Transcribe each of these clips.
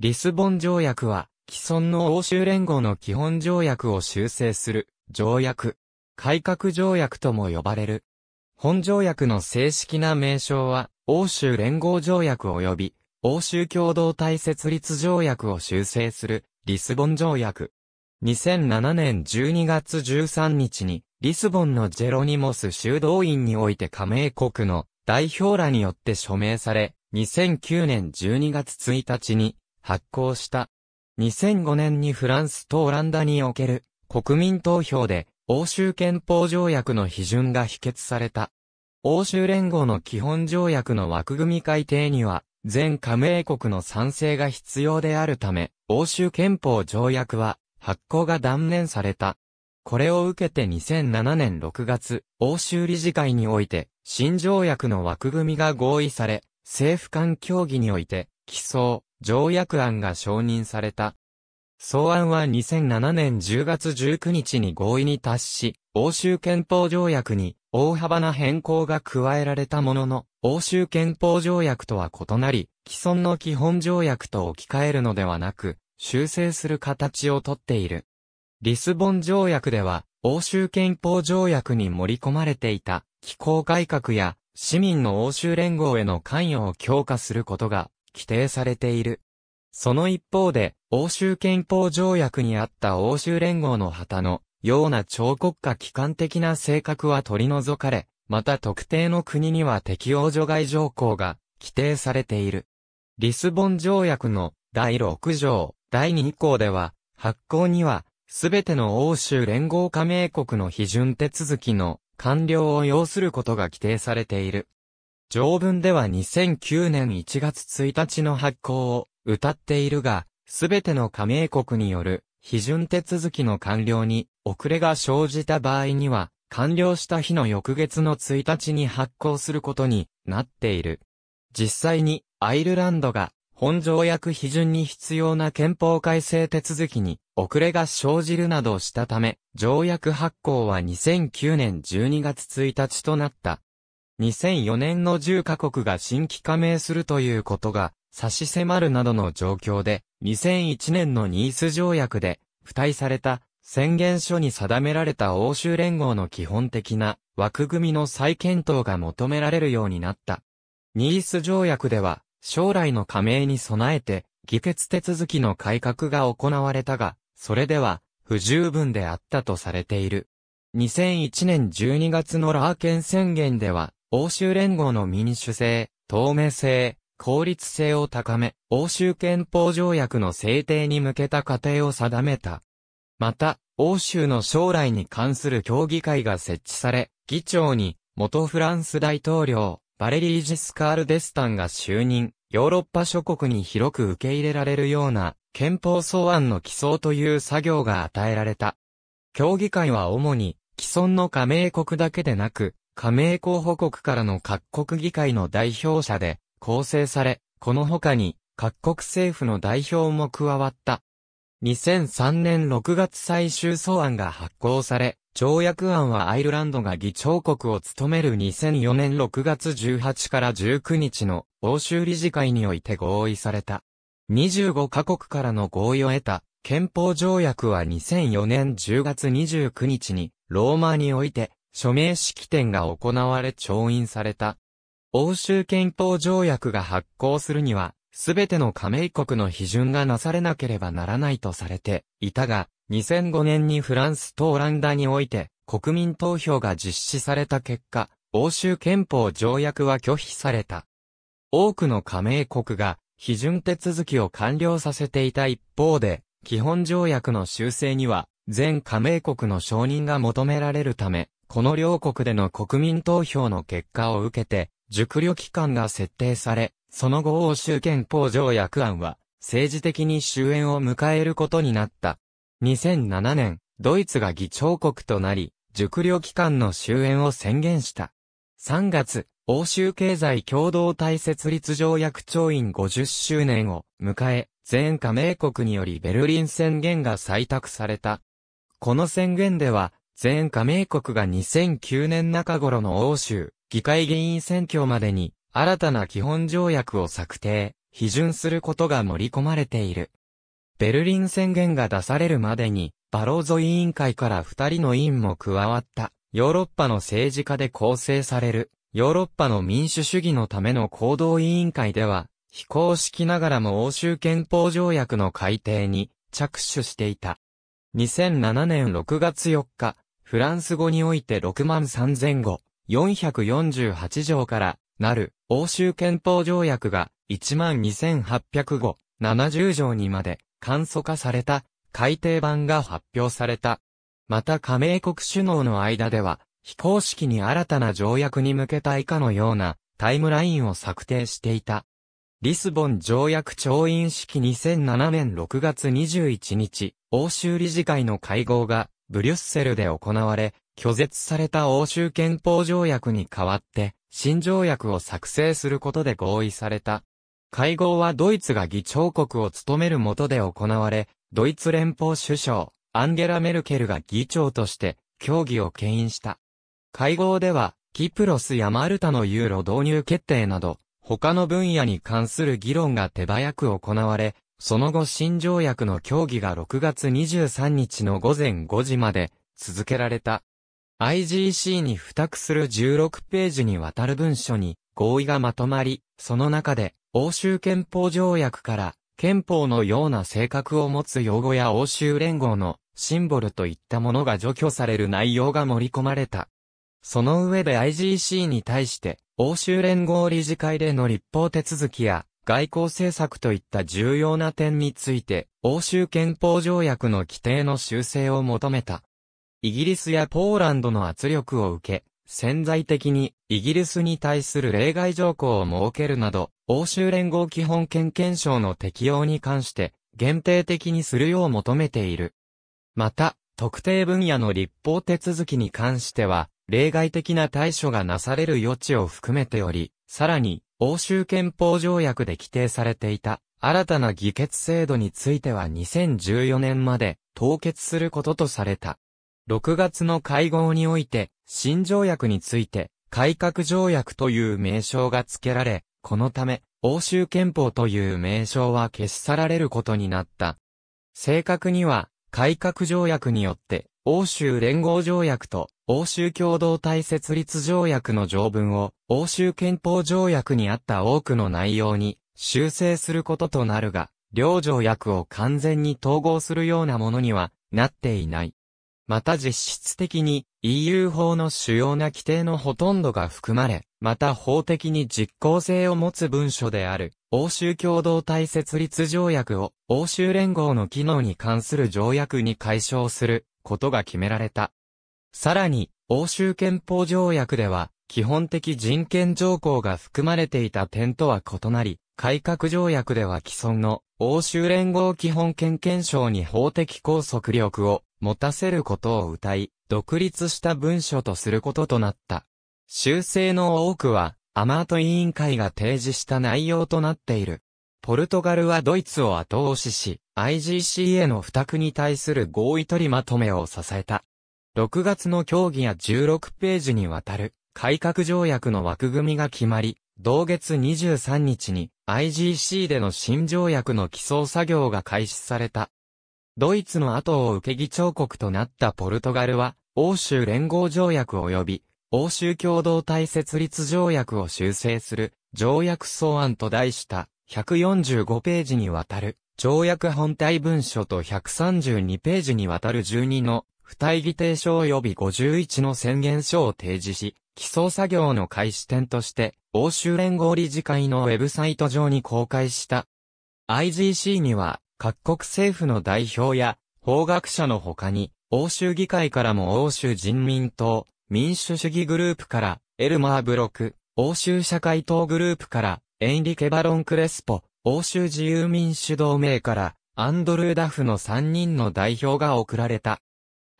リスボン条約は、既存の欧州連合の基本条約を修正する条約、改革条約とも呼ばれる。本条約の正式な名称は、欧州連合条約及び、欧州共同体設立条約を修正する、リスボン条約。2007年12月13日に、リスボンのジェロニモス修道院において加盟国の代表らによって署名され、2009年12月1日に発行した。2005年にフランスとオランダにおける国民投票で欧州憲法条約の批准が否決された。欧州連合の基本条約の枠組み改定には全加盟国の賛成が必要であるため、欧州憲法条約は発行が断念された。これを受けて2007年6月、欧州理事会において、新条約の枠組みが合意され、政府間協議において、起草、条約案が承認された。草案は2007年10月19日に合意に達し、欧州憲法条約に大幅な変更が加えられたものの、欧州憲法条約とは異なり、既存の基本条約と置き換えるのではなく、修正する形をとっている。リスボン条約では、欧州憲法条約に盛り込まれていた機構改革や市民の欧州連合への関与を強化することが規定されている。その一方で、欧州憲法条約にあった欧州連合の旗のような超国家機関的な性格は取り除かれ、また特定の国には適用除外条項が規定されている。リスボン条約の第6条、第2項では、発行には、すべての欧州連合加盟国の批准手続きの完了を要することが規定されている。条文では2009年1月1日の発行を謳っているが、すべての加盟国による批准手続きの完了に遅れが生じた場合には、完了した日の翌月の1日に発行することになっている。実際にアイルランドが本条約批准に必要な憲法改正手続きに遅れが生じるなどしたため、条約発行は2009年12月1日となった。2004年の10カ国が新規加盟するということが差し迫るなどの状況で、2001年のニース条約で付帯された宣言書に定められた欧州連合の基本的な枠組みの再検討が求められるようになった。ニース条約では将来の加盟に備えて、議決手続きの改革が行われたが、それでは、不十分であったとされている。2001年12月のラーケン宣言では、欧州連合の民主性、透明性、効率性を高め、欧州憲法条約の制定に向けた過程を定めた。また、欧州の将来に関する協議会が設置され、議長に、元フランス大統領、バレリー・ジスカール・デスタンが就任、ヨーロッパ諸国に広く受け入れられるような憲法草案の起草という作業が与えられた。協議会は主に既存の加盟国だけでなく、加盟候補国からの各国議会の代表者で構成され、この他に各国政府の代表も加わった。2003年6月最終草案が発行され、条約案はアイルランドが議長国を務める2004年6月18から19日の欧州理事会において合意された。25カ国からの合意を得た憲法条約は2004年10月29日にローマにおいて署名式典が行われ調印された。欧州憲法条約が発行するには、すべての加盟国の批准がなされなければならないとされていたが、2005年にフランスとオランダにおいて国民投票が実施された結果、欧州憲法条約は拒否された。多くの加盟国が批准手続きを完了させていた一方で、基本条約の修正には全加盟国の承認が求められるため、この両国での国民投票の結果を受けて、熟慮期間が設定され、その後欧州憲法条約案は政治的に終焉を迎えることになった。2007年、ドイツが議長国となり、熟慮期間の終焉を宣言した。3月、欧州経済共同体設立条約調印50周年を迎え、全加盟国によりベルリン宣言が採択された。この宣言では、全加盟国が2009年中頃の欧州議会議員選挙までに新たな基本条約を策定、批准することが盛り込まれている。ベルリン宣言が出されるまでに、バローゾ委員会から二人の委員も加わった、ヨーロッパの政治家で構成される、ヨーロッパの民主主義のための行動委員会では、非公式ながらも欧州憲法条約の改定に着手していた。2007年6月4日、フランス語において6万3000語、448条からなる欧州憲法条約が1万2800語、70条にまで簡素化された改訂版が発表された。また加盟国首脳の間では、非公式に新たな条約に向けた以下のようなタイムラインを策定していた。リスボン条約調印式2007年6月21日、欧州理事会の会合がブリュッセルで行われ、拒絶された欧州憲法条約に代わって、新条約を作成することで合意された。会合はドイツが議長国を務めるもとで行われ、ドイツ連邦首相、アンゲラ・メルケルが議長として、協議を牽引した。会合では、キプロスやマルタのユーロ導入決定など、他の分野に関する議論が手早く行われ、その後新条約の協議が6月23日の午前5時まで続けられた。IGC に付託する16ページにわたる文書に合意がまとまり、その中で欧州憲法条約から憲法のような性格を持つ用語や欧州連合のシンボルといったものが除去される内容が盛り込まれた。その上で IGC に対して、欧州連合理事会での立法手続きや外交政策といった重要な点について、欧州憲法条約の規定の修正を求めた。イギリスやポーランドの圧力を受け、潜在的にイギリスに対する例外条項を設けるなど、欧州連合基本権限証の適用に関して限定的にするよう求めている。また、特定分野の立法手続きに関しては、例外的な対処がなされる余地を含めており、さらに、欧州憲法条約で規定されていた、新たな議決制度については2014年まで凍結することとされた。6月の会合において、新条約について、改革条約という名称が付けられ、このため、欧州憲法という名称は消し去られることになった。正確には、改革条約によって、欧州連合条約と欧州共同体設立条約の条文を欧州憲法条約にあった多くの内容に修正することとなるが、両条約を完全に統合するようなものにはなっていない。また実質的に EU 法の主要な規定のほとんどが含まれ、また法的に実効性を持つ文書である、欧州共同体設立条約を欧州連合の機能に関する条約に解消することが決められた。さらに、欧州憲法条約では、基本的人権条項が含まれていた点とは異なり、改革条約では既存の欧州連合基本権憲章に法的拘束力を持たせることを謳い、独立した文書とすることとなった。修正の多くは、アマート委員会が提示した内容となっている。ポルトガルはドイツを後押しし、IGC への付託に対する合意取りまとめを支えた。6月の協議や16ページにわたる改革条約の枠組みが決まり、同月23日に IGC での新条約の起草作業が開始された。ドイツの後を受け議長国となったポルトガルは、欧州連合条約及び、欧州共同体設立条約を修正する、条約草案と題した、145ページにわたる、条約本体文書と132ページにわたる12の、付帯議定書及び51の宣言書を提示し、起草作業の開始点として、欧州連合理事会のウェブサイト上に公開した。IGC には、各国政府の代表や法学者の他に、欧州議会からも欧州人民党、民主主義グループから、エルマー・ブロク、欧州社会党グループから、エンリケ・バロン・クレスポ、欧州自由民主同盟から、アンドルー・ダフの3人の代表が送られた。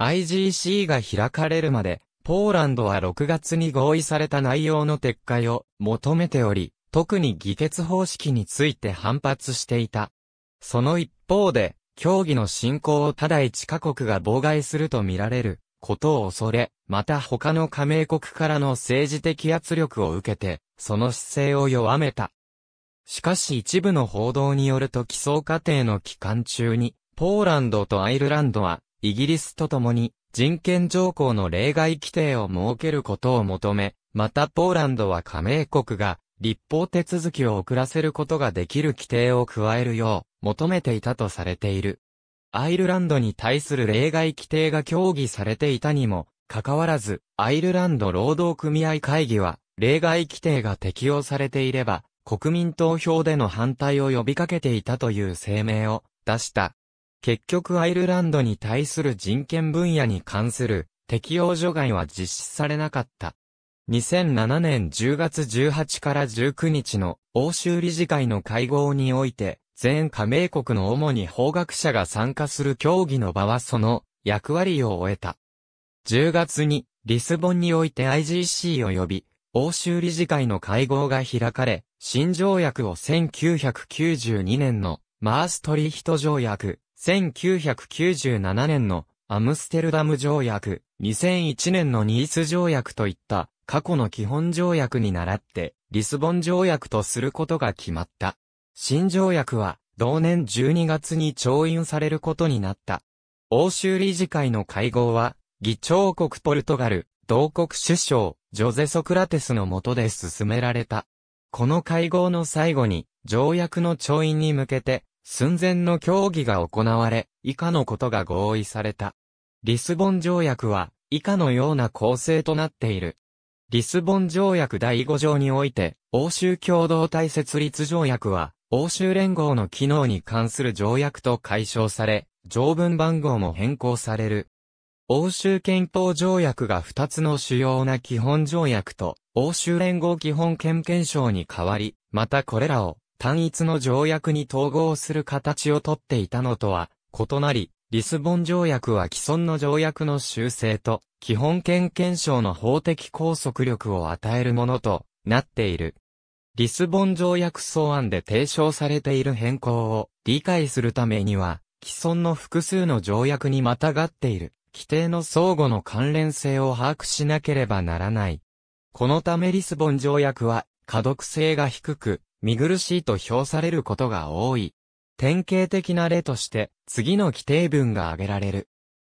IGC が開かれるまで、ポーランドは6月に合意された内容の撤回を求めており、特に議決方式について反発していた。その一方で、協議の進行をただ一カ国が妨害するとみられることを恐れ、また他の加盟国からの政治的圧力を受けて、その姿勢を弱めた。しかし一部の報道によると起草過程の期間中に、ポーランドとアイルランドは、イギリスと共に、人権条項の例外規定を設けることを求め、またポーランドは加盟国が、立法手続きを遅らせることができる規定を加えるよう、求めていたとされている。アイルランドに対する例外規定が協議されていたにも、かかわらず、アイルランド労働組合会議は、例外規定が適用されていれば、国民投票での反対を呼びかけていたという声明を出した。結局アイルランドに対する人権分野に関する適用除外は実施されなかった。2007年10月18から19日の欧州理事会の会合において、全加盟国の主に法学者が参加する協議の場はその役割を終えた。10月にリスボンにおいて IGC を呼び、欧州理事会の会合が開かれ、新条約を1992年のマーストリヒト条約、1997年のアムステルダム条約、2001年のニース条約といった過去の基本条約に倣ってリスボン条約とすることが決まった。新条約は同年12月に調印されることになった。欧州理事会の会合は議長国ポルトガル、同国首相、ジョゼ・ソクラテスの下で進められた。この会合の最後に、条約の調印に向けて、寸前の協議が行われ、以下のことが合意された。リスボン条約は、以下のような構成となっている。リスボン条約第5条において、欧州共同体設立条約は、欧州連合の機能に関する条約と解消され、条文番号も変更される。欧州憲法条約が2つの主要な基本条約と、欧州連合基本憲憲章に変わり、またこれらを単一の条約に統合する形をとっていたのとは異なり、リスボン条約は既存の条約の修正と基本憲憲章の法的拘束力を与えるものとなっている。リスボン条約草案で提唱されている変更を理解するためには、既存の複数の条約にまたがっている。規定の相互の関連性を把握しなければならない。このためリスボン条約は、可読性が低く、見苦しいと評されることが多い。典型的な例として、次の規定文が挙げられる。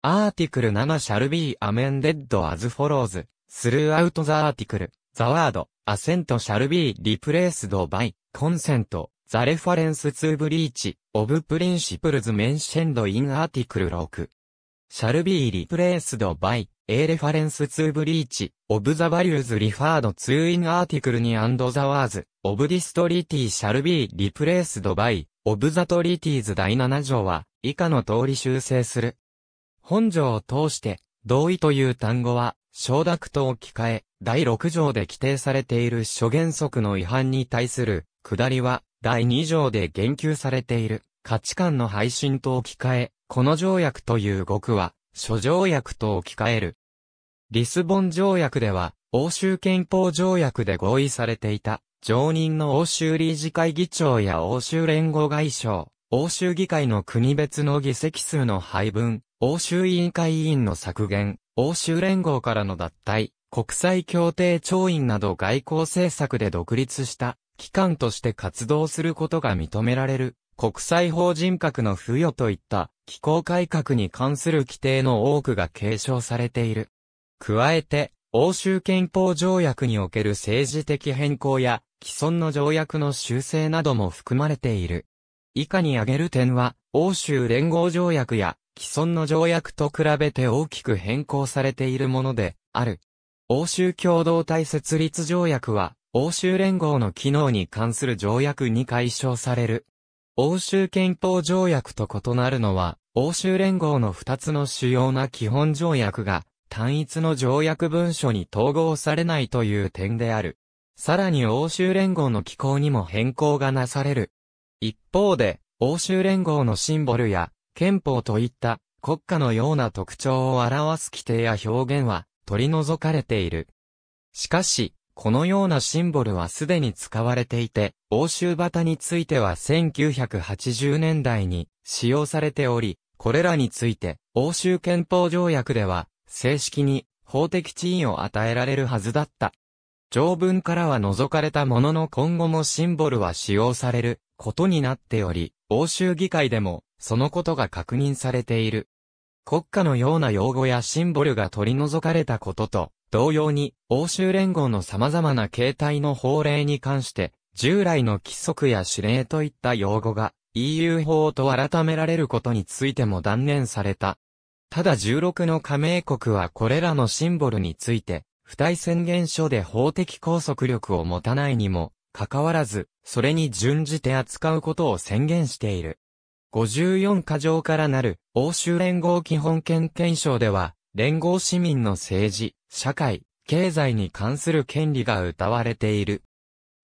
アーティクル7 shall be amended as follows, throughout the article, the word, assent shall be replaced by, consent, the reference to breach, of principles mentioned in article 6. shall be replaced by a reference to breach of the values referred to in article 2 and the words of this treaty shall be replaced by of the treaties 第7条は以下の通り修正する。本条を通して同意という単語は承諾と置き換え第6条で規定されている諸原則の違反に対する下りは第2条で言及されている価値観の配信と置き換えこの条約という語句は、諸条約と置き換える。リスボン条約では、欧州憲法条約で合意されていた、常任の欧州理事会議長や欧州連合外相、欧州議会の国別の議席数の配分、欧州委員会委員の削減、欧州連合からの脱退、国際協定調印など外交政策で独立した機関として活動することが認められる国際法人格の付与といった機構改革に関する規定の多くが継承されている。加えて、欧州憲法条約における政治的変更や既存の条約の修正なども含まれている。以下に挙げる点は、欧州連合条約や既存の条約と比べて大きく変更されているものである。欧州共同体設立条約は、欧州連合の機能に関する条約に解消される。欧州憲法条約と異なるのは、欧州連合の2つの主要な基本条約が、単一の条約文書に統合されないという点である。さらに欧州連合の機構にも変更がなされる。一方で、欧州連合のシンボルや憲法といった国家のような特徴を表す規定や表現は取り除かれている。しかし、このようなシンボルはすでに使われていて、欧州旗については1980年代に使用されており、これらについて、欧州憲法条約では、正式に法的地位を与えられるはずだった。条文からは除かれたものの今後もシンボルは使用されることになっており、欧州議会でもそのことが確認されている。国家のような用語やシンボルが取り除かれたことと、同様に、欧州連合の様々な形態の法令に関して、従来の規則や指令といった用語が EU 法と改められることについても断念された。ただ16の加盟国はこれらのシンボルについて、不対宣言書で法的拘束力を持たないにも、かかわらず、それに準じて扱うことを宣言している。54箇条からなる、欧州連合基本権憲章では、連合市民の政治、社会、経済に関する権利が謳われている。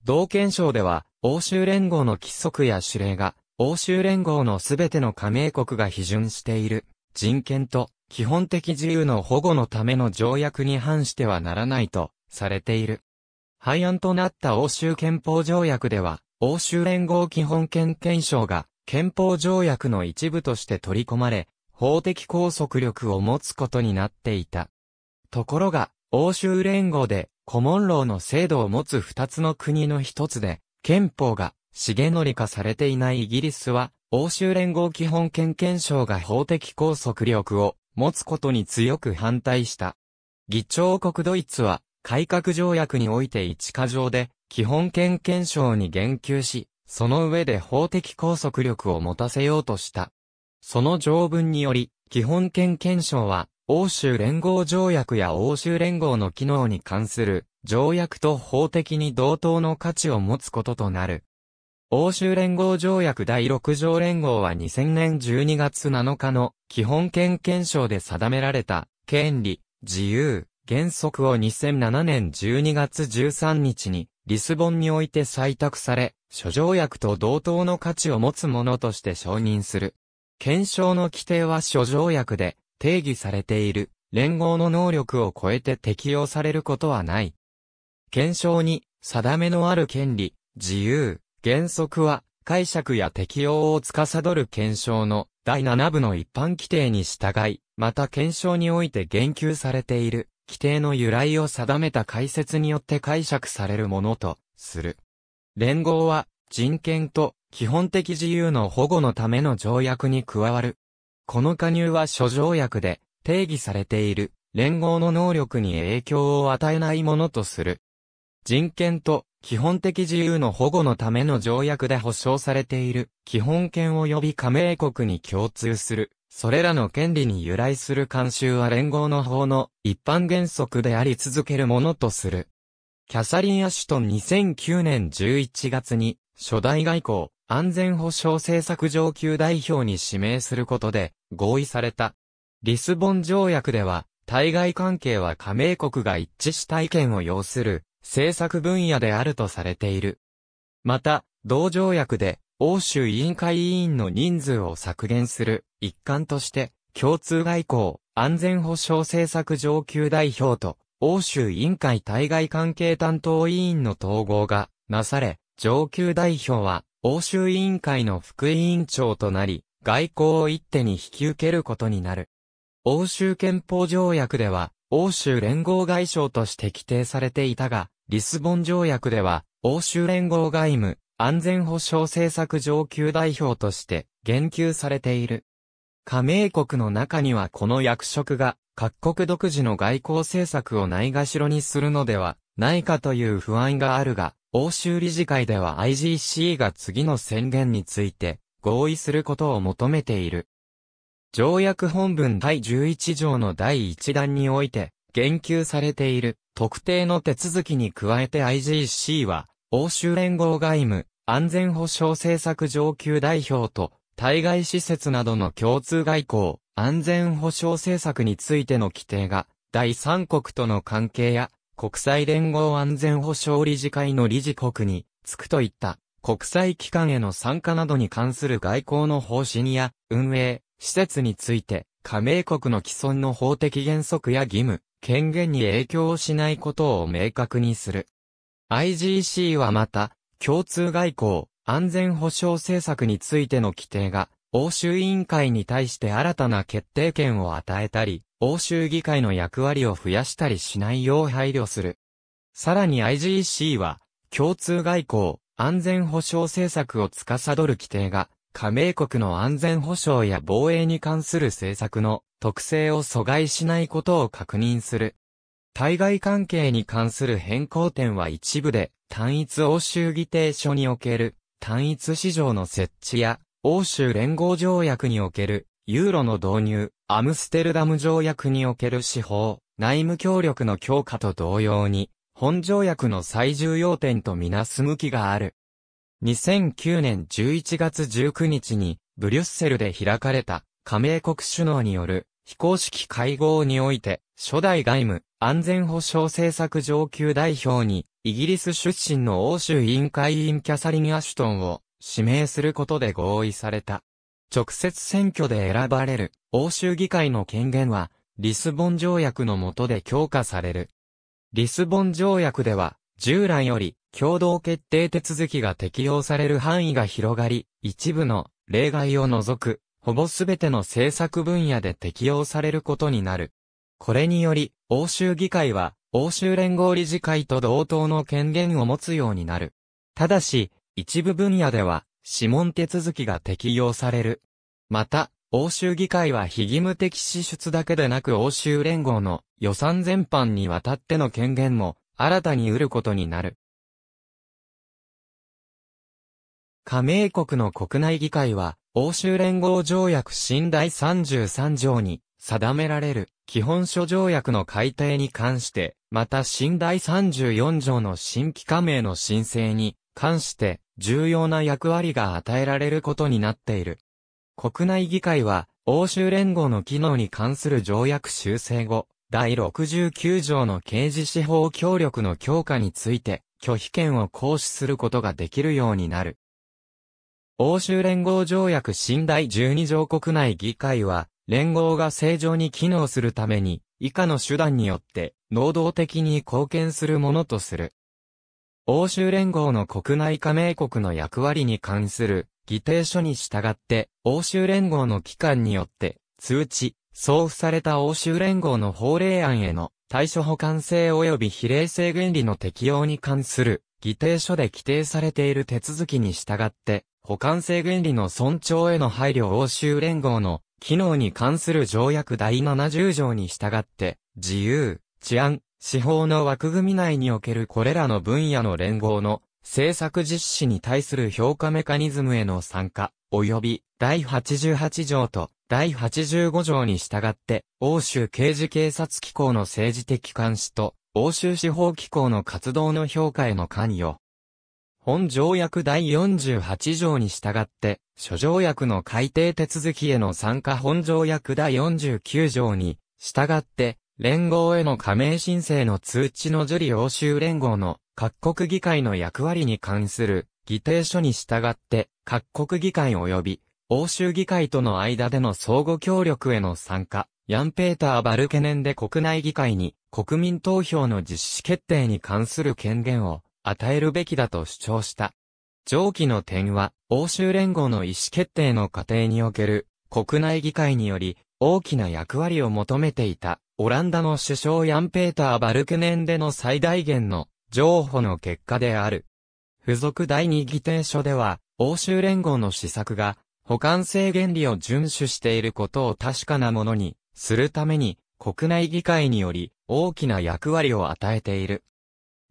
同憲章では、欧州連合の規則や指令が、欧州連合のすべての加盟国が批准している、人権と基本的自由の保護のための条約に反してはならないとされている。廃案となった欧州憲法条約では、欧州連合基本権憲章が憲法条約の一部として取り込まれ、法的拘束力を持つことになっていた。ところが、欧州連合で、コモンローの制度を持つ二つの国の一つで、憲法が、重乗り化されていないイギリスは、欧州連合基本権憲章が法的拘束力を持つことに強く反対した。議長国ドイツは、改革条約において一箇条で、基本権憲章に言及し、その上で法的拘束力を持たせようとした。その条文により、基本権憲章は、欧州連合条約や欧州連合の機能に関する条約と法的に同等の価値を持つこととなる。欧州連合条約第6条連合は2000年12月7日の基本権憲章で定められた権利、自由、原則を2007年12月13日にリスボンにおいて採択され、諸条約と同等の価値を持つものとして承認する。憲章の規定は諸条約で定義されている連合の能力を超えて適用されることはない。憲章に定めのある権利、自由、原則は、解釈や適用を司る検証の第7部の一般規定に従い、また検証において言及されている規定の由来を定めた解説によって解釈されるものとする。連合は人権と基本的自由の保護のための条約に加わる。この加入は諸条約で定義されている連合の能力に影響を与えないものとする。人権と基本的自由の保護のための条約で保障されている基本権及び加盟国に共通する、それらの権利に由来する慣習は連合の法の一般原則であり続けるものとする。キャサリン・アシュトン2009年11月に初代外交安全保障政策上級代表に指名することで合意された。リスボン条約では対外関係は加盟国が一致した意見を要する政策分野であるとされている。また、同条約で、欧州委員会委員の人数を削減する一環として、共通外交、安全保障政策上級代表と、欧州委員会対外関係担当委員の統合がなされ、上級代表は、欧州委員会の副委員長となり、外交を一手に引き受けることになる。欧州憲法条約では、欧州連合外相として規定されていたが、リスボン条約では、欧州連合外務、安全保障政策上級代表として言及されている。加盟国の中にはこの役職が各国独自の外交政策をないがしろにするのではないかという不安があるが、欧州理事会では IGC が次の宣言について合意することを求めている。条約本文第11条の第1弾において言及されている特定の手続きに加えて IGC は、欧州連合外務、安全保障政策上級代表と、対外施設などの共通外交、安全保障政策についての規定が、第三国との関係や、国際連合安全保障理事会の理事国に、つくといった、国際機関への参加などに関する外交の方針や、運営、施設について、加盟国の既存の法的原則や義務、権限に影響をしないことを明確にする。IGC はまた、共通外交、安全保障政策についての規定が、欧州委員会に対して新たな決定権を与えたり、欧州議会の役割を増やしたりしないよう配慮する。さらに IGC は、共通外交、安全保障政策を司る規定が、加盟国の安全保障や防衛に関する政策の特性を阻害しないことを確認する。対外関係に関する変更点は一部で、単一欧州議定書における単一市場の設置や、欧州連合条約におけるユーロの導入、アムステルダム条約における司法、内務協力の強化と同様に、本条約の最重要点とみなす向きがある。2009年11月19日に、ブリュッセルで開かれた、加盟国首脳による、非公式会合において、初代外務、安全保障政策上級代表に、イギリス出身の欧州委員会委員キャサリン・アシュトンを指名することで合意された。直接選挙で選ばれる欧州議会の権限は、リスボン条約の下で強化される。リスボン条約では、従来より共同決定手続きが適用される範囲が広がり、一部の例外を除く、ほぼすべての政策分野で適用されることになる。これにより、欧州議会は、欧州連合理事会と同等の権限を持つようになる。ただし、一部分野では、諮問手続きが適用される。また、欧州議会は非義務的支出だけでなく欧州連合の予算全般にわたっての権限も新たに得ることになる。加盟国の国内議会は、欧州連合条約新第33条に定められる基本書条約の改定に関して、また新第34条の新規加盟の申請に関して重要な役割が与えられることになっている。国内議会は欧州連合の機能に関する条約修正後、第69条の刑事司法協力の強化について拒否権を行使することができるようになる。欧州連合条約新第12条国内議会は、連合が正常に機能するために、以下の手段によって、能動的に貢献するものとする。欧州連合の国内加盟国の役割に関する議定書に従って、欧州連合の機関によって、通知、送付された欧州連合の法令案への対処補完性及び比例性原理の適用に関する議定書で規定されている手続きに従って、補完性原理の尊重への配慮欧州連合の機能に関する条約第70条に従って、自由、治安、司法の枠組み内におけるこれらの分野の連合の政策実施に対する評価メカニズムへの参加、及び第88条と第85条に従って、欧州刑事警察機構の政治的監視と、欧州司法機構の活動の評価への関与、本条約第48条に従って、諸条約の改定手続きへの参加。本条約第49条に従って、連合への加盟申請の通知の受理欧州連合の各国議会の役割に関する議定書に従って、各国議会及び欧州議会との間での相互協力への参加、ヤンペーター・バルケネンで国内議会に国民投票の実施決定に関する権限を与えるべきだと主張した。上記の点は、欧州連合の意思決定の過程における国内議会により大きな役割を求めていたオランダの首相ヤンペーター・バルケネンでの最大限の譲歩の結果である。付属第二議定書では、欧州連合の施策が補完性原理を遵守していることを確かなものにするために国内議会により大きな役割を与えている。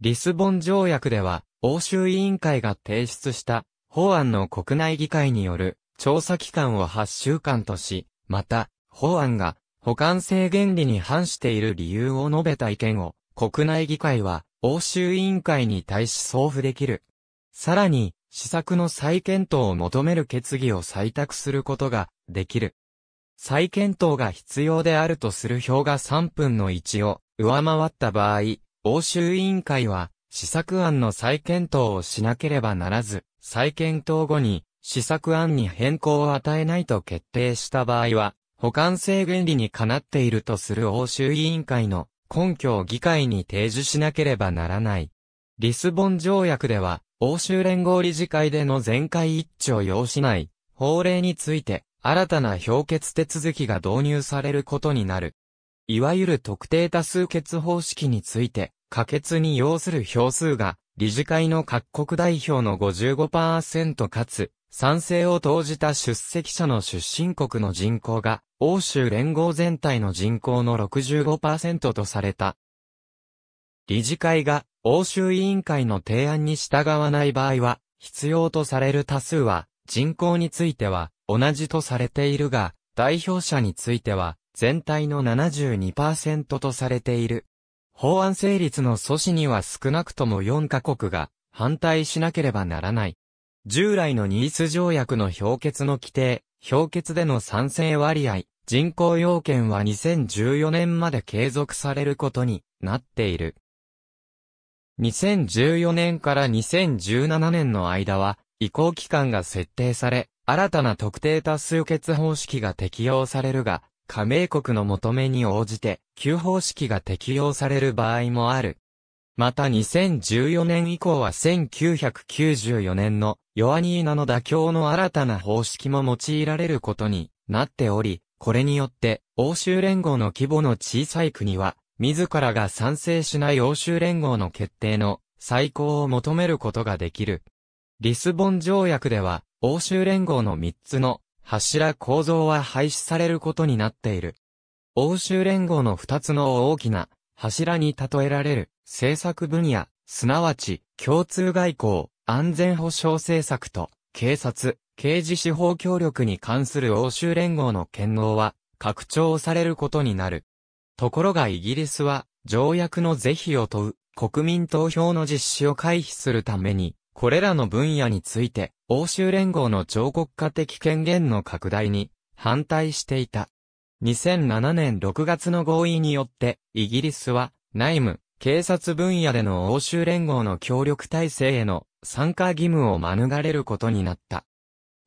リスボン条約では、欧州委員会が提出した法案の国内議会による調査期間を8週間とし、また、法案が補完性原理に反している理由を述べた意見を国内議会は欧州委員会に対し送付できる。さらに、施策の再検討を求める決議を採択することができる。再検討が必要であるとする票が3分の1を上回った場合、欧州委員会は、施策案の再検討をしなければならず、再検討後に、施策案に変更を与えないと決定した場合は、補完性原理にかなっているとする欧州委員会の根拠を議会に提示しなければならない。リスボン条約では、欧州連合理事会での全会一致を要しない法令について、新たな評決手続きが導入されることになる。いわゆる特定多数決方式について、可決に要する票数が、理事会の各国代表の55%かつ、賛成を投じた出席者の出身国の人口が、欧州連合全体の人口の65%とされた。理事会が欧州委員会の提案に従わない場合は、必要とされる多数は、人口については同じとされているが、代表者については、全体の72%とされている。法案成立の阻止には少なくとも4カ国が反対しなければならない。従来のニース条約の評決の規定、評決での賛成割合、人口要件は2014年まで継続されることになっている。2014年から2017年の間は、移行期間が設定され、新たな特定多数決方式が適用されるが、加盟国の求めに応じて、旧方式が適用される場合もある。また2014年以降は1994年のヨアニーナの妥協の新たな方式も用いられることになっており、これによって欧州連合の規模の小さい国は、自らが賛成しない欧州連合の決定の再考を求めることができる。リスボン条約では、欧州連合の3つの柱構造は廃止されることになっている。欧州連合の2つの大きな柱に例えられる政策分野、すなわち共通外交、安全保障政策と警察、刑事司法協力に関する欧州連合の権能は拡張されることになる。ところがイギリスは条約の是非を問う国民投票の実施を回避するためにこれらの分野について、欧州連合の超国家的権限の拡大に反対していた。2007年6月の合意によって、イギリスは内務、警察分野での欧州連合の協力体制への参加義務を免れることになった。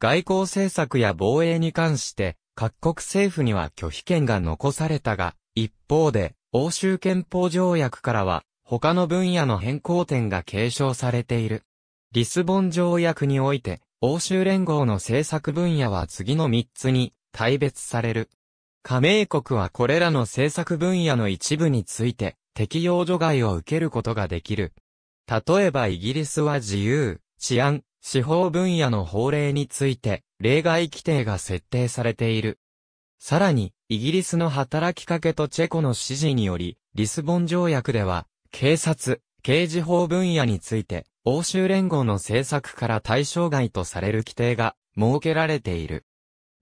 外交政策や防衛に関して各国政府には拒否権が残されたが、一方で欧州憲法条約からは他の分野の変更点が継承されている。リスボン条約において、欧州連合の政策分野は次の3つに大別される。加盟国はこれらの政策分野の一部について適用除外を受けることができる。例えばイギリスは自由、治安、司法分野の法令について例外規定が設定されている。さらに、イギリスの働きかけとチェコの指示により、リスボン条約では、警察、刑事法分野について、欧州連合の政策から対象外とされる規定が設けられている。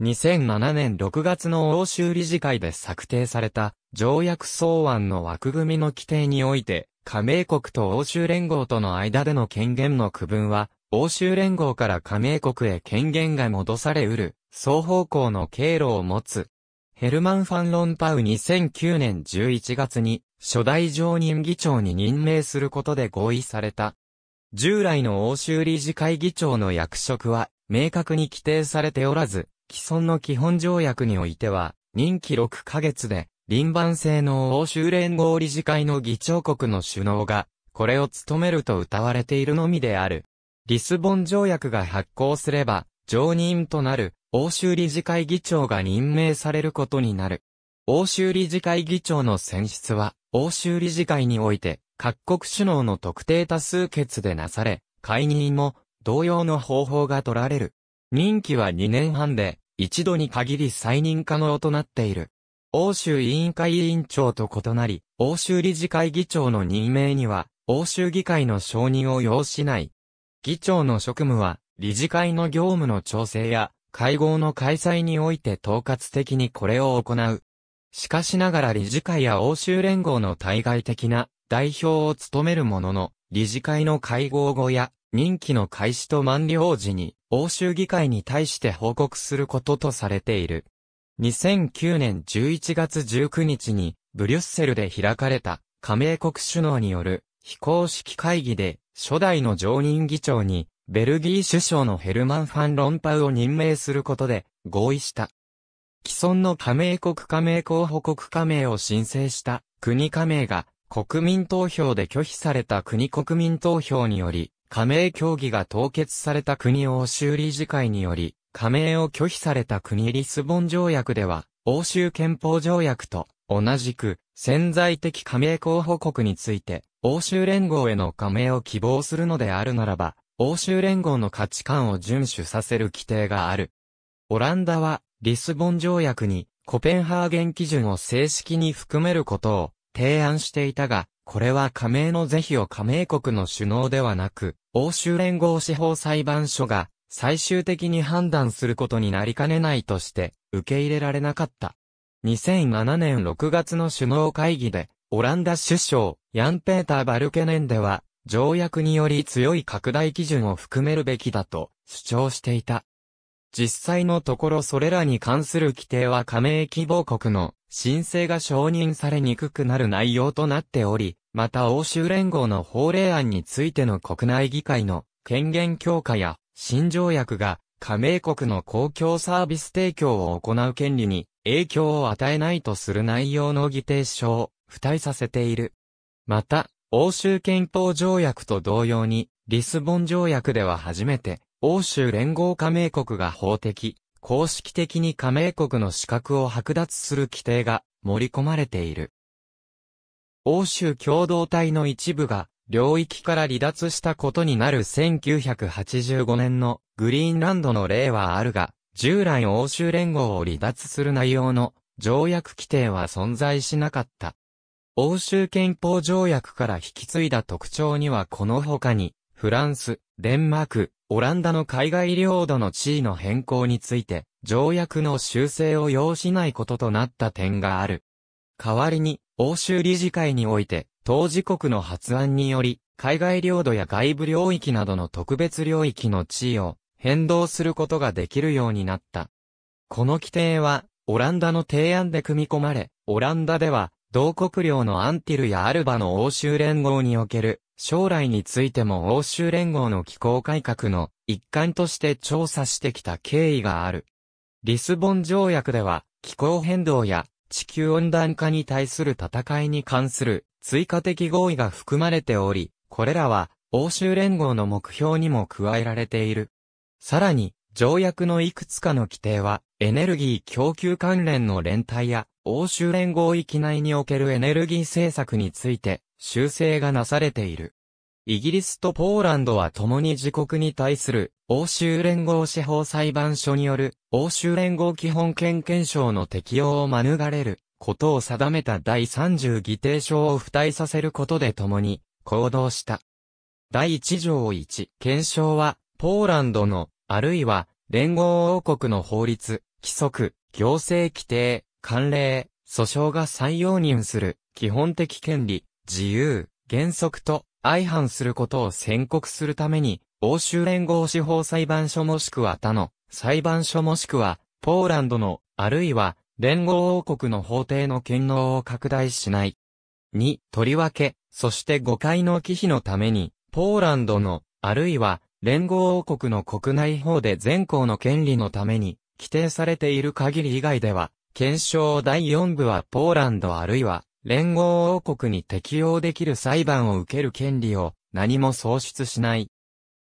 2007年6月の欧州理事会で策定された条約草案の枠組みの規定において、加盟国と欧州連合との間での権限の区分は、欧州連合から加盟国へ権限が戻されうる、双方向の経路を持つ。ヘルマン・ファン・ロンパウ2009年11月に初代常任議長に任命することで合意された。従来の欧州理事会議長の役職は明確に規定されておらず、既存の基本条約においては、任期6ヶ月で、輪番制の欧州連合理事会の議長国の首脳が、これを務めると謳われているのみである。リスボン条約が発行すれば、常任となる欧州理事会議長が任命されることになる。欧州理事会議長の選出は、欧州理事会において、各国首脳の特定多数決でなされ、解任も同様の方法が取られる。任期は2年半で、一度に限り再任可能となっている。欧州委員会委員長と異なり、欧州理事会議長の任命には、欧州議会の承認を要しない。議長の職務は、理事会の業務の調整や、会合の開催において統括的にこれを行う。しかしながら理事会や欧州連合の対外的な代表を務めるものの、理事会の会合後や、任期の開始と満了時に、欧州議会に対して報告することとされている。2009年11月19日に、ブリュッセルで開かれた、加盟国首脳による、非公式会議で、初代の常任議長に、ベルギー首相のヘルマン・ファン・ロンパウを任命することで、合意した。既存の加盟国加盟候補国加盟を申請した国加盟が国民投票で拒否された国国民投票により、加盟協議が凍結された国欧州理事会により、加盟を拒否された国リスボン条約では、欧州憲法条約と同じく、潜在的加盟候補国について、欧州連合への加盟を希望するのであるならば、欧州連合の価値観を遵守させる規定がある。オランダは、リスボン条約に、コペンハーゲン基準を正式に含めることを提案していたが、これは加盟の是非を加盟国の首脳ではなく、欧州連合司法裁判所が最終的に判断することになりかねないとして受け入れられなかった。2007年6月の首脳会議で、オランダ首相、ヤン・ペーター・バルケネンデは、条約により強い拡大基準を含めるべきだと主張していた。実際のところそれらに関する規定は加盟希望国の申請が承認されにくくなる内容となっており、また欧州連合の法令案についての国内議会の権限強化や新条約が加盟国の公共サービス提供を行う権利に影響を与えないとする内容の議定書を付帯させている。また、欧州憲法条約と同様に、リスボン条約では初めて、欧州連合加盟国が法的、公式的に加盟国の資格を剥奪する規定が盛り込まれている。欧州共同体の一部が領域から離脱したことになる1985年のグリーンランドの例はあるが、従来欧州連合を離脱する内容の条約規定は存在しなかった。欧州憲法条約から引き継いだ特徴にはこの他に、フランス、デンマーク、オランダの海外領土の地位の変更について、条約の修正を要しないこととなった点がある。代わりに、欧州理事会において、当事国の発案により、海外領土や外部領域などの特別領域の地位を変動することができるようになった。この規定は、オランダの提案で組み込まれ、オランダでは、同国領のアンティルやアルバの欧州連合における、将来についても欧州連合の機構改革の一環として調査してきた経緯がある。リスボン条約では、気候変動や地球温暖化に対する戦いに関する追加的合意が含まれており、これらは欧州連合の目標にも加えられている。さらに、条約のいくつかの規定は、エネルギー供給関連の連帯や、欧州連合域内におけるエネルギー政策について、修正がなされている。イギリスとポーランドは共に自国に対する欧州連合司法裁判所による欧州連合基本権憲章の適用を免れることを定めた第30議定書を付帯させることで共に行動した。第1条1、憲章はポーランドの、あるいは、連合王国の法律、規則、行政規定、慣例、訴訟が再容認する、基本的権利、自由、原則と相反することを宣告するために、欧州連合司法裁判所もしくは他の裁判所もしくは、ポーランドの、あるいは、連合王国の法廷の権能を拡大しない。2、とりわけ、そして誤解の忌避のために、ポーランドの、あるいは、連合王国の国内法で全項の権利のために、規定されている限り以外では、検証第4部はポーランドあるいは、連合王国に適用できる裁判を受ける権利を何も創出しない。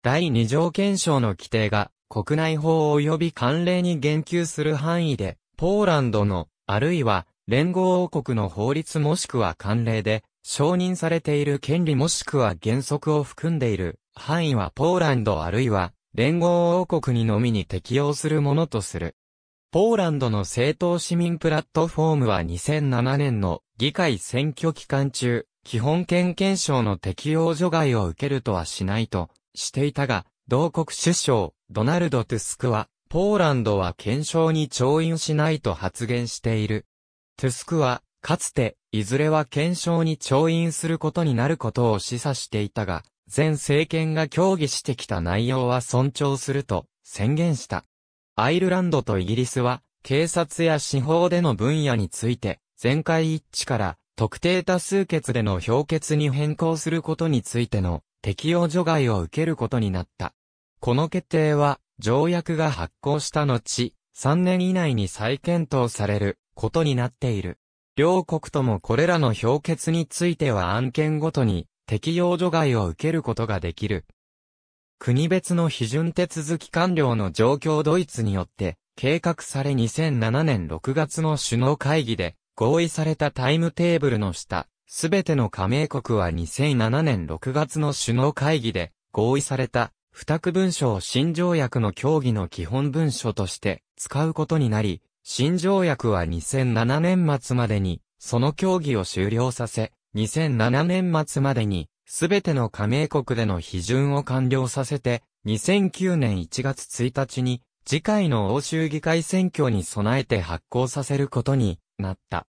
第2条検証の規定が国内法及び慣例に言及する範囲で、ポーランドの、あるいは連合王国の法律もしくは慣例で承認されている権利もしくは原則を含んでいる範囲はポーランドあるいは連合王国にのみに適用するものとする。ポーランドの政党市民プラットフォームは2007年の議会選挙期間中、基本権検証の適用除外を受けるとはしないとしていたが、同国首相、ドナルド・トゥスクは、ポーランドは検証に調印しないと発言している。トゥスクは、かつて、いずれは検証に調印することになることを示唆していたが、前政権が協議してきた内容は尊重すると宣言した。アイルランドとイギリスは、警察や司法での分野について、全会一致から特定多数決での評決に変更することについての適用除外を受けることになった。この決定は、条約が発行した後、3年以内に再検討されることになっている。両国ともこれらの評決については案件ごとに適用除外を受けることができる。国別の批准手続き完了の状況ドイツによって計画され2007年6月の首脳会議で合意されたタイムテーブルの下、すべての加盟国は2007年6月の首脳会議で合意された、付託文書を新条約の協議の基本文書として使うことになり、新条約は2007年末までに、その協議を終了させ、2007年末までに、すべての加盟国での批准を完了させて、2009年1月1日に、次回の欧州議会選挙に備えて発行させることになった。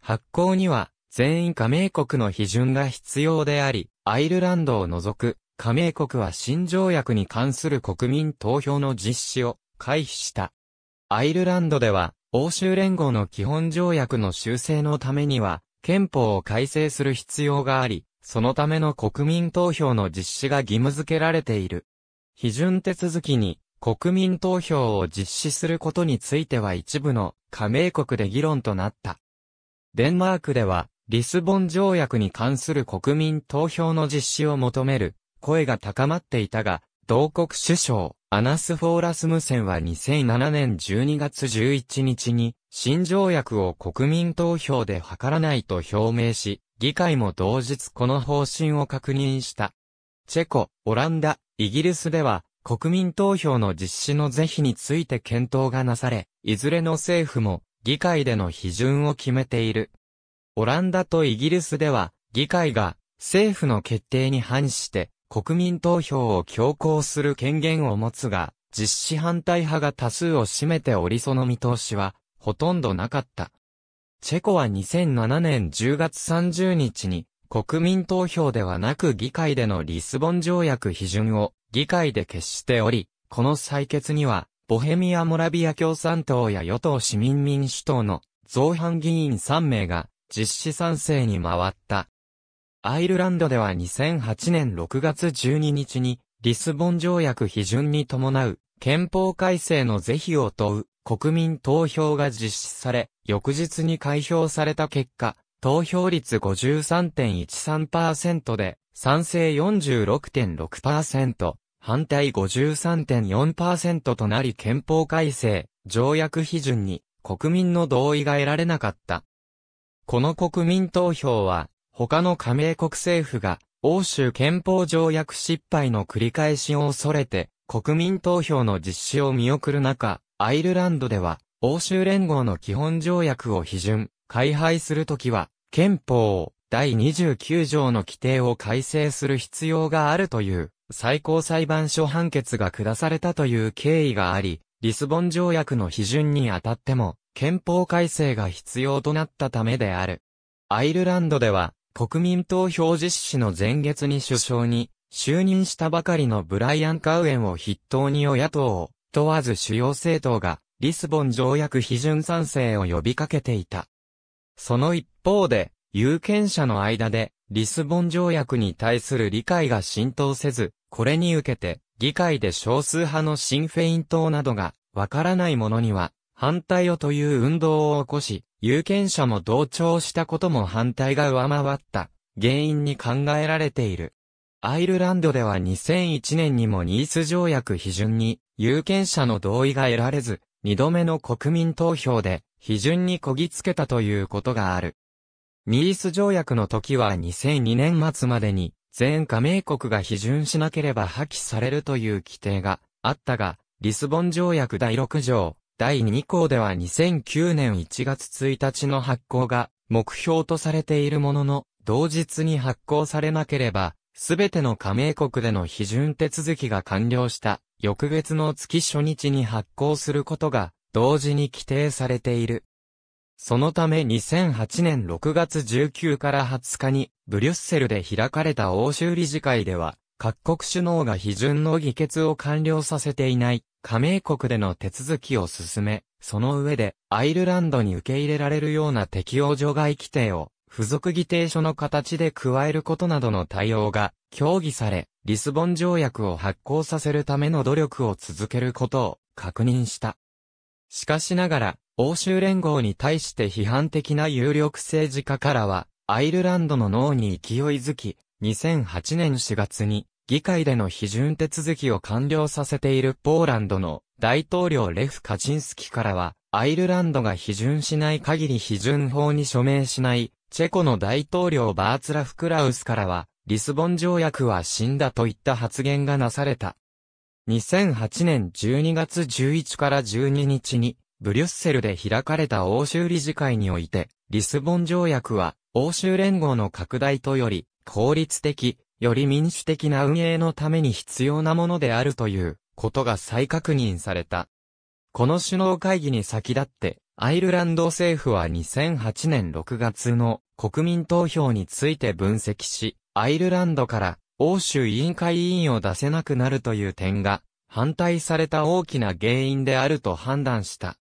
発行には、全員加盟国の批准が必要であり、アイルランドを除く加盟国は新条約に関する国民投票の実施を回避した。アイルランドでは、欧州連合の基本条約の修正のためには、憲法を改正する必要があり、そのための国民投票の実施が義務付けられている。批准手続きに国民投票を実施することについては一部の加盟国で議論となった。デンマークでは、リスボン条約に関する国民投票の実施を求める声が高まっていたが、同国首相、アナス・フォーラスムセンは2007年12月11日に、新条約を国民投票で図らないと表明し、議会も同日この方針を確認した。チェコ、オランダ、イギリスでは、国民投票の実施の是非について検討がなされ、いずれの政府も議会での批准を決めている。オランダとイギリスでは、議会が政府の決定に反して国民投票を強行する権限を持つが、実施反対派が多数を占めておりその見通しはほとんどなかった。チェコは2007年10月30日に国民投票ではなく議会でのリスボン条約批准を議会で決しており、この採決には、ボヘミア・モラビア共産党や与党市民民主党の造反議員3名が実施賛成に回った。アイルランドでは2008年6月12日にリスボン条約批准に伴う憲法改正の是非を問う国民投票が実施され、翌日に開票された結果、投票率53.13%で賛成46.6%、反対53.4%となり憲法改正、条約批准に国民の同意が得られなかった。この国民投票は、他の加盟国政府が欧州憲法条約失敗の繰り返しを恐れて、国民投票の実施を見送る中、アイルランドでは、欧州連合の基本条約を批准、開廃するときは、憲法第29条の規定を改正する必要があるという最高裁判所判決が下されたという経緯があり、リスボン条約の批准にあたっても、憲法改正が必要となったためである。アイルランドでは、国民投票実施の前月に首相に就任したばかりのブライアン・カウエンを筆頭に与野党を問わず主要政党がリスボン条約批准賛成を呼びかけていた。その一方で、有権者の間でリスボン条約に対する理解が浸透せず、これに受けて、議会で少数派のシンフェイン党などが、わからないものには、反対をという運動を起こし、有権者も同調したことも反対が上回った原因に考えられている。アイルランドでは2001年にもニース条約批准に有権者の同意が得られず、二度目の国民投票で批准にこぎつけたということがある。ニース条約の時は2002年末までに全加盟国が批准しなければ破棄されるという規定があったが、リスボン条約第6条、第2項では2009年1月1日の発行が目標とされているものの、同日に発行されなければ、すべての加盟国での批准手続きが完了した翌月の月初日に発行することが同時に規定されている。そのため2008年6月19から20日にブリュッセルで開かれた欧州理事会では、各国首脳が批准の議決を完了させていない加盟国での手続きを進め、その上でアイルランドに受け入れられるような適用除外規定を付属議定書の形で加えることなどの対応が協議され、リスボン条約を発行させるための努力を続けることを確認した。しかしながら、欧州連合に対して批判的な有力政治家からは、アイルランドの脳に勢いづき、2008年4月に、議会での批准手続きを完了させているポーランドの大統領レフ・カチンスキからは、アイルランドが批准しない限り批准法に署名しない、チェコの大統領バーツラフ・クラウスからは、リスボン条約は死んだといった発言がなされた。2008年12月11から12日に、ブリュッセルで開かれた欧州理事会において、リスボン条約は、欧州連合の拡大とより、効率的、より民主的な運営のために必要なものであるということが再確認された。この首脳会議に先立って、アイルランド政府は2008年6月の国民投票について分析し、アイルランドから欧州委員会委員を出せなくなるという点が反対された大きな原因であると判断した。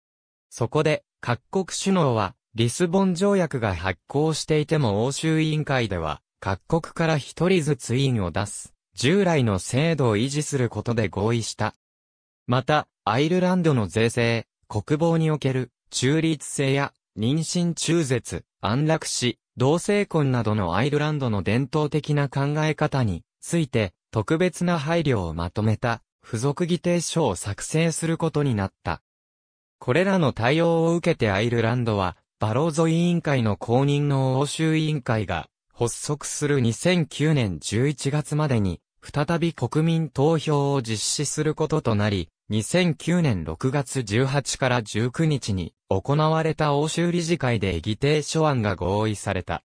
そこで各国首脳はリスボン条約が発行していても欧州委員会では各国から一人ずつ委員を出す、従来の制度を維持することで合意した。また、アイルランドの税制、国防における中立性や妊娠中絶、安楽死、同性婚などのアイルランドの伝統的な考え方について特別な配慮をまとめた付属議定書を作成することになった。これらの対応を受けてアイルランドはバローゾ委員会の公認の欧州委員会が発足する2009年11月までに、再び国民投票を実施することとなり、2009年6月18から19日に行われた欧州理事会で議定書案が合意された。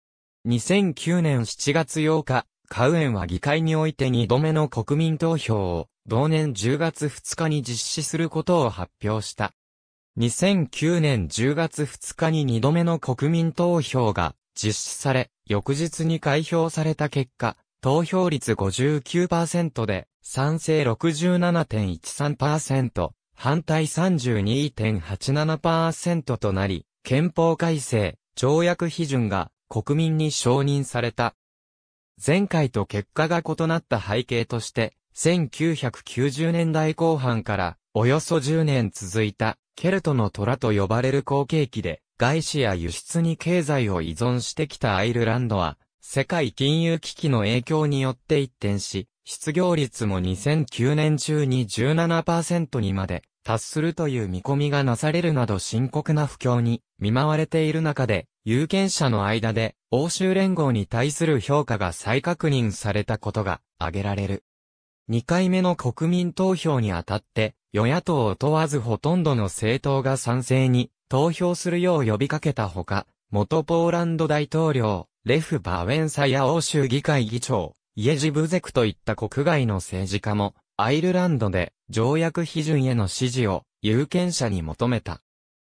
2009年7月8日、カウエンは議会において2度目の国民投票を同年10月2日に実施することを発表した。2009年10月2日に2度目の国民投票が実施され、翌日に開票された結果、投票率59%で、賛成67.13%、反対32.87%となり、憲法改正、条約批准が国民に承認された。前回と結果が異なった背景として、1990年代後半からおよそ10年続いたケルトの虎と呼ばれる好景気で外資や輸出に経済を依存してきたアイルランドは、世界金融危機の影響によって一転し、失業率も2009年中に17%にまで達するという見込みがなされるなど深刻な不況に見舞われている中で、有権者の間で欧州連合に対する評価が再確認されたことが挙げられる。2回目の国民投票にあたって、与野党を問わずほとんどの政党が賛成に投票するよう呼びかけたほか、元ポーランド大統領、レフ・バーウェンサや欧州議会議長、イエジ・ブゼクといった国外の政治家も、アイルランドで条約批准への支持を有権者に求めた。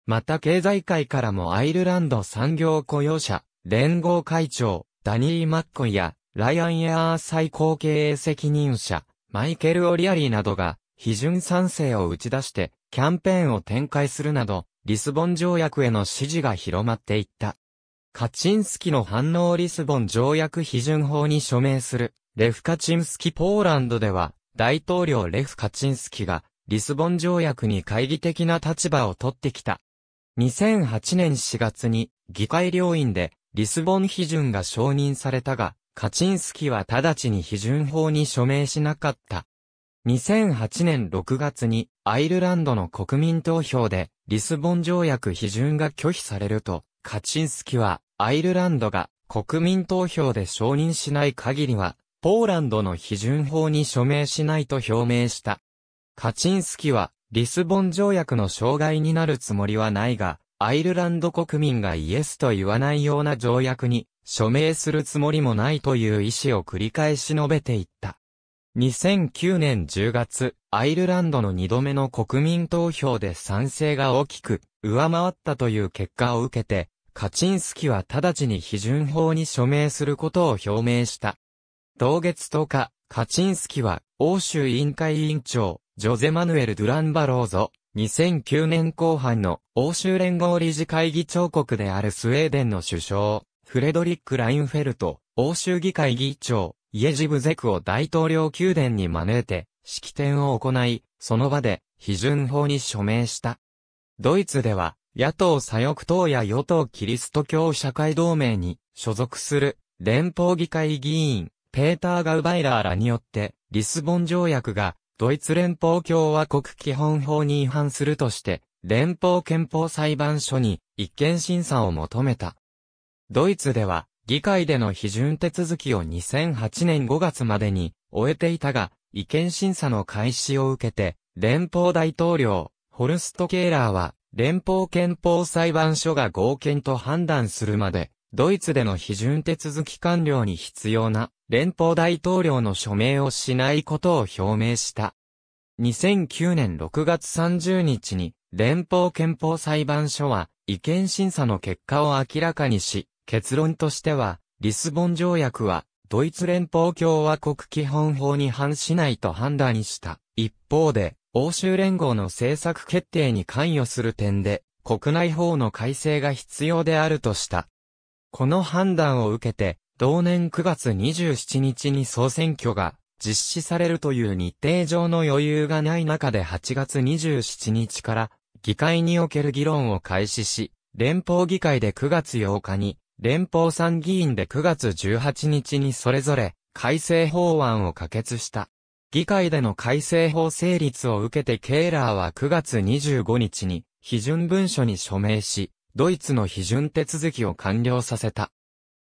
また経済界からもアイルランド産業雇用者、連合会長、ダニー・マッコイや、ライアン・エアー最高経営責任者、マイケル・オリアリーなどが、批准賛成を打ち出して、キャンペーンを展開するなど、リスボン条約への支持が広まっていった。カチンスキの反応リスボン条約批准法に署名する、レフカチンスキポーランドでは、大統領レフカチンスキが、リスボン条約に懐疑的な立場を取ってきた。2008年4月に、議会両院で、リスボン批准が承認されたが、カチンスキは直ちに批准法に署名しなかった。2008年6月にアイルランドの国民投票でリスボン条約批准が拒否されると、カチンスキはアイルランドが国民投票で承認しない限りは、ポーランドの批准法に署名しないと表明した。カチンスキはリスボン条約の障害になるつもりはないが、アイルランド国民がイエスと言わないような条約に署名するつもりもないという意思を繰り返し述べていった。2009年10月、アイルランドの2度目の国民投票で賛成が大きく上回ったという結果を受けて、カチンスキは直ちに批准法に署名することを表明した。同月10日、カチンスキは欧州委員会委員長、ジョゼマヌエル・ドゥランバローゾ、2009年後半の欧州連合理事会議長国であるスウェーデンの首相、フレドリック・ラインフェルト、欧州議会議長、イエジブゼクを大統領宮殿に招いて、式典を行い、その場で、批准法に署名した。ドイツでは、野党左翼党や与党キリスト教社会同盟に所属する連邦議会議員、ペーター・ガウバイラーらによって、リスボン条約がドイツ連邦共和国基本法に違反するとして、連邦憲法裁判所に一見審査を求めた。ドイツでは、議会での批准手続きを2008年5月までに終えていたが、意見審査の開始を受けて、連邦大統領、ホルスト・ケーラーは、連邦憲法裁判所が合憲と判断するまで、ドイツでの批准手続き完了に必要な連邦大統領の署名をしないことを表明した。2009年6月30日に連邦憲法裁判所は意見審査の結果を明らかにし、結論としては、リスボン条約はドイツ連邦共和国基本法に反しないと判断した。一方で、欧州連合の政策決定に関与する点で、国内法の改正が必要であるとした。この判断を受けて、同年9月27日に総選挙が実施されるという日程上の余裕がない中で8月27日から議会における議論を開始し、連邦議会で9月8日に、連邦参議院で9月18日にそれぞれ改正法案を可決した。議会での改正法成立を受けてケーラーは9月25日に批准文書に署名し、ドイツの批准手続きを完了させた。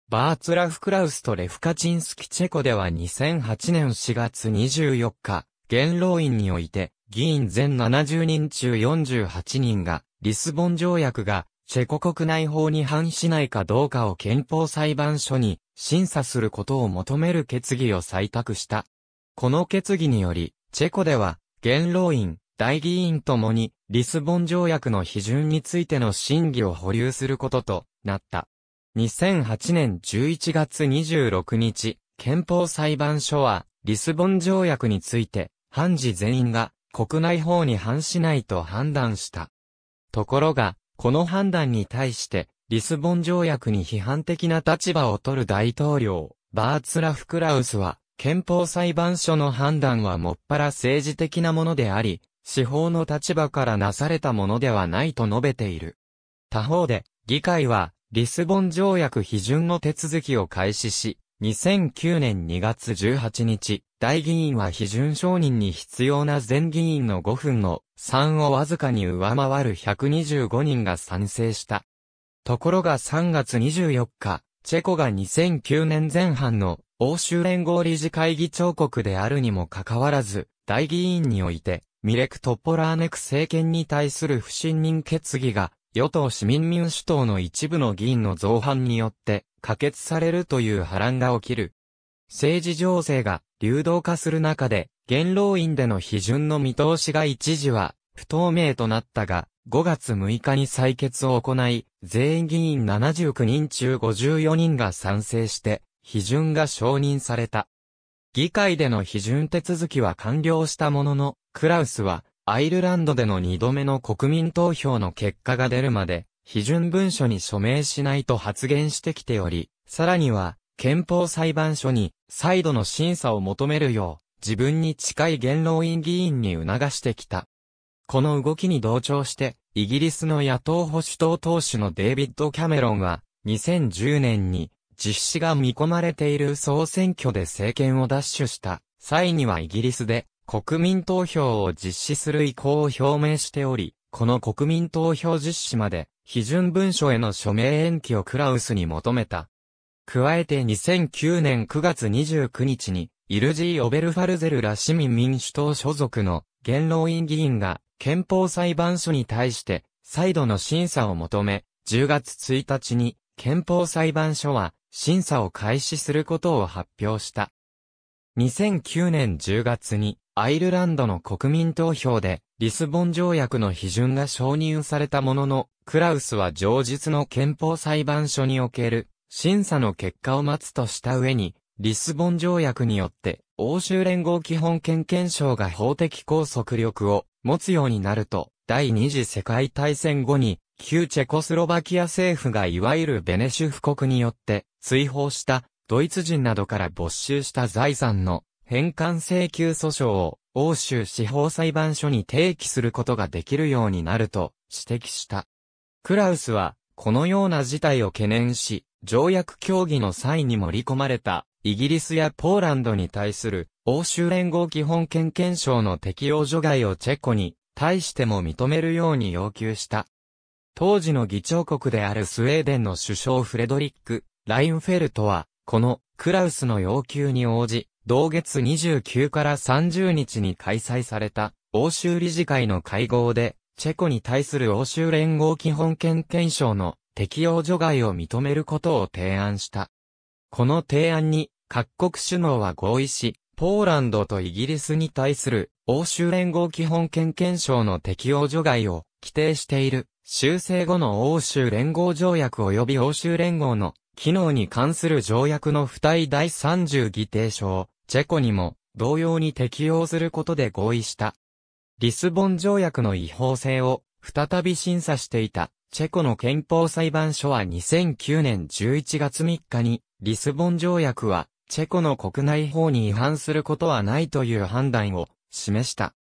バーツラフ・クラウスとレフカチンスキチェコでは2008年4月24日、元老院において、議員全70人中48人が、リスボン条約が、チェコ国内法に反しないかどうかを憲法裁判所に審査することを求める決議を採択した。この決議により、チェコでは、元老院、大議員ともに、リスボン条約の批准についての審議を保留することとなった。2008年11月26日、憲法裁判所は、リスボン条約について、判事全員が国内法に反しないと判断した。ところが、この判断に対して、リスボン条約に批判的な立場を取る大統領、バーツラフ・クラウスは、憲法裁判所の判断はもっぱら政治的なものであり、司法の立場からなされたものではないと述べている。他方で、議会は、リスボン条約批准の手続きを開始し、2009年2月18日、大議員は批准承認に必要な全議員の5分の3をわずかに上回る125人が賛成した。ところが3月24日、チェコが2009年前半の欧州連合理事会議長国であるにもかかわらず、大議員において、ミレク・トッポラーネク政権に対する不信任決議が、与党市民民主党の一部の議員の造反によって、可決されるという波乱が起きる。政治情勢が流動化する中で、元老院での批准の見通しが一時は不透明となったが、5月6日に採決を行い、全員議員79人中54人が賛成して、批准が承認された。議会での批准手続きは完了したものの、クラウスは、アイルランドでの2度目の国民投票の結果が出るまで、批准文書に署名しないと発言してきており、さらには、憲法裁判所に、再度の審査を求めるよう、自分に近い元老院議員に促してきた。この動きに同調して、イギリスの野党保守党党首のデイビッド・キャメロンは、2010年に実施が見込まれている総選挙で政権を奪取した際にはイギリスで国民投票を実施する意向を表明しており、この国民投票実施まで批准文書への署名延期をクラウスに求めた。加えて2009年9月29日に、イルジー・オベルファルゼルら市民民主党所属の元老院議員が憲法裁判所に対して再度の審査を求め、10月1日に憲法裁判所は審査を開始することを発表した。2009年10月にアイルランドの国民投票でリスボン条約の批准が承認されたものの、クラウスは上日の憲法裁判所における審査の結果を待つとした上に、リスボン条約によって欧州連合基本権憲章が法的拘束力を持つようになると、第二次世界大戦後に旧チェコスロバキア政府がいわゆるベネシュフ国によって追放したドイツ人などから没収した財産の返還請求訴訟を欧州司法裁判所に提起することができるようになると指摘した。クラウスはこのような事態を懸念し、条約協議の際に盛り込まれたイギリスやポーランドに対する欧州連合基本権憲章の適用除外をチェコに対しても認めるように要求した。当時の議長国であるスウェーデンの首相フレドリック・ラインフェルトは、このクラウスの要求に応じ、同月29から30日に開催された欧州理事会の会合で、チェコに対する欧州連合基本権憲章の適用除外を認めることを提案した。この提案に各国首脳は合意し、ポーランドとイギリスに対する欧州連合基本権憲章の適用除外を規定している修正後の欧州連合条約及び欧州連合の機能に関する条約の付帯第30議定書をチェコにも同様に適用することで合意した。リスボン条約の違法性を再び審査していたチェコの憲法裁判所は2009年11月3日にリスボン条約はチェコの国内法に違反することはないという判断を示した。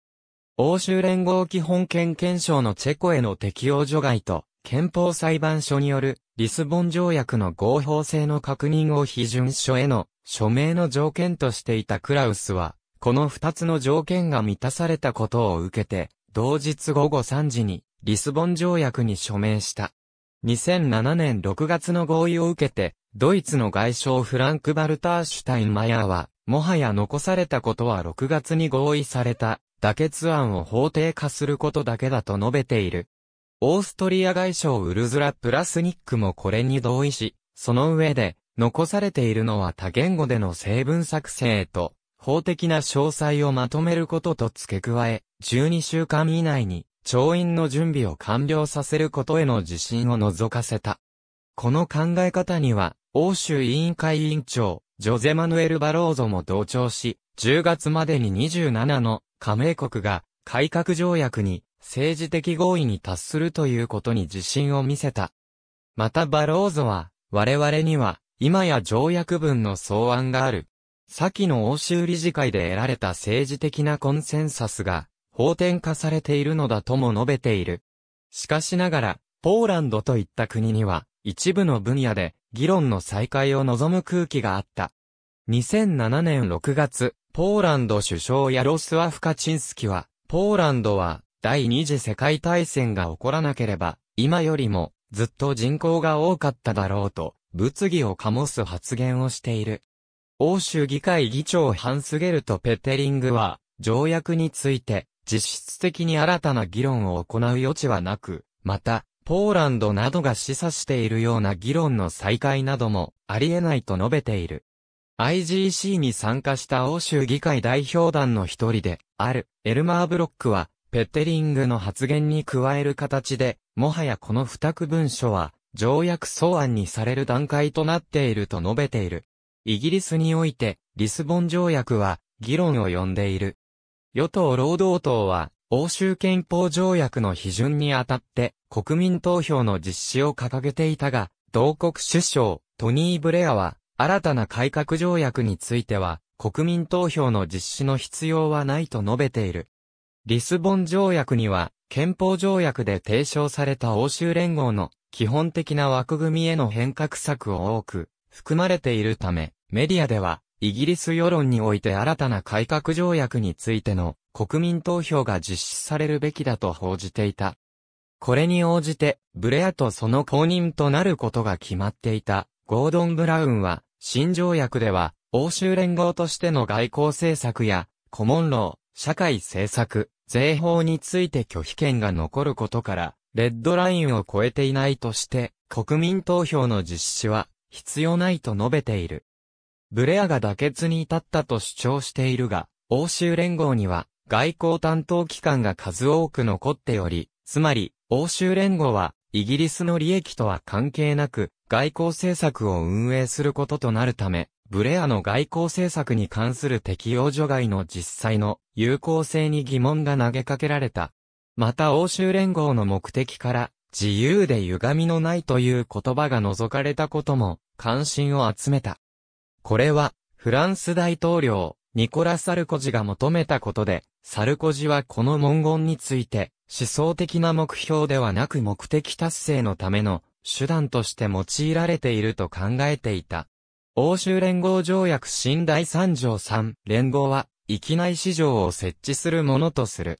欧州連合基本権憲章のチェコへの適用除外と、憲法裁判所によるリスボン条約の合法性の確認を批准書への署名の条件としていたクラウスは、この二つの条件が満たされたことを受けて、同日午後3時にリスボン条約に署名した。2007年6月の合意を受けて、ドイツの外相フランク・バルターシュタインマヤーは、もはや残されたことは6月に合意された、妥結案を法定化することだけだと述べている。オーストリア外相ウルズラ・プラスニックもこれに同意し、その上で、残されているのは多言語での成分作成と、法的な詳細をまとめることと付け加え、12週間以内に、調印の準備を完了させることへの自信を除かせた。この考え方には、欧州委員会委員長、ジョゼマヌエル・バローゾも同調し、10月までに27の加盟国が改革条約に政治的合意に達するということに自信を見せた。またバローゾは、我々には、今や条約文の草案がある。先の欧州理事会で得られた政治的なコンセンサスが、法典化されているのだとも述べている。しかしながら、ポーランドといった国には、一部の分野で議論の再開を望む空気があった。2007年6月、ポーランド首相ヤロスワフ・カチンスキは、ポーランドは第二次世界大戦が起こらなければ、今よりもずっと人口が多かっただろうと、物議を醸す発言をしている。欧州議会議長ハンスゲルト・ペテリングは、条約について、実質的に新たな議論を行う余地はなく、また、ポーランドなどが示唆しているような議論の再開などもあり得ないと述べている。IGC に参加した欧州議会代表団の一人であるエルマー・ブロックはペッテリングの発言に加える形でもはやこの付託文書は条約草案にされる段階となっていると述べている。イギリスにおいてリスボン条約は議論を呼んでいる。与党労働党は欧州憲法条約の批准にあたって国民投票の実施を掲げていたが、同国首相、トニー・ブレアは、新たな改革条約については、国民投票の実施の必要はないと述べている。リスボン条約には、憲法条約で提唱された欧州連合の基本的な枠組みへの変革策を多く含まれているため、メディアでは、イギリス世論において新たな改革条約についての国民投票が実施されるべきだと報じていた。これに応じて、ブレアとその後任となることが決まっていた、ゴードン・ブラウンは、新条約では、欧州連合としての外交政策や、コモンロー、社会政策、税法について拒否権が残ることから、レッドラインを超えていないとして、国民投票の実施は必要ないと述べている。ブレアが妥結に至ったと主張しているが、欧州連合には外交担当機関が数多く残っており、つまり、欧州連合は、イギリスの利益とは関係なく、外交政策を運営することとなるため、ブレアの外交政策に関する適用除外の実際の有効性に疑問が投げかけられた。また欧州連合の目的から、自由で歪みのないという言葉が除かれたことも、関心を集めた。これは、フランス大統領、ニコラ・サルコジが求めたことで、サルコジはこの文言について、思想的な目標ではなく目的達成のための手段として用いられていると考えていた。欧州連合条約新第3条3連合は域内市場を設置するものとする。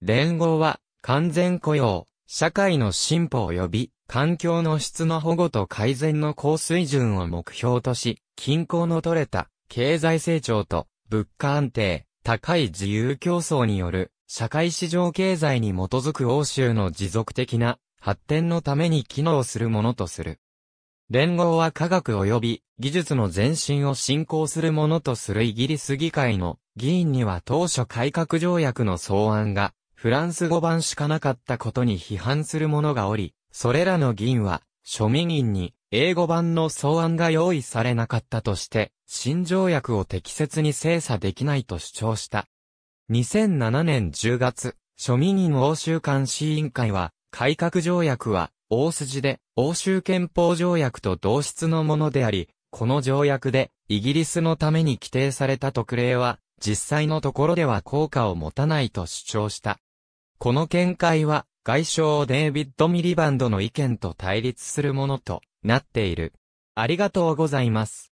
連合は、完全雇用、社会の進歩及び、環境の質の保護と改善の高水準を目標とし、均衡の取れた、経済成長と、物価安定、高い自由競争による、社会市場経済に基づく欧州の持続的な、発展のために機能するものとする。連合は科学及び技術の前進を進行するものとするイギリス議会の議員には当初改革条約の草案がフランス語版しかなかったことに批判する者がおり、それらの議員は庶民員に英語版の草案が用意されなかったとして、新条約を適切に精査できないと主張した。2007年10月、庶民員欧州監視委員会は、改革条約は大筋で、欧州憲法条約と同質のものであり、この条約で、イギリスのために規定された特例は、実際のところでは効果を持たないと主張した。この見解は、外相デイビッド・ミリバンドの意見と対立するものとなっている。ありがとうございます。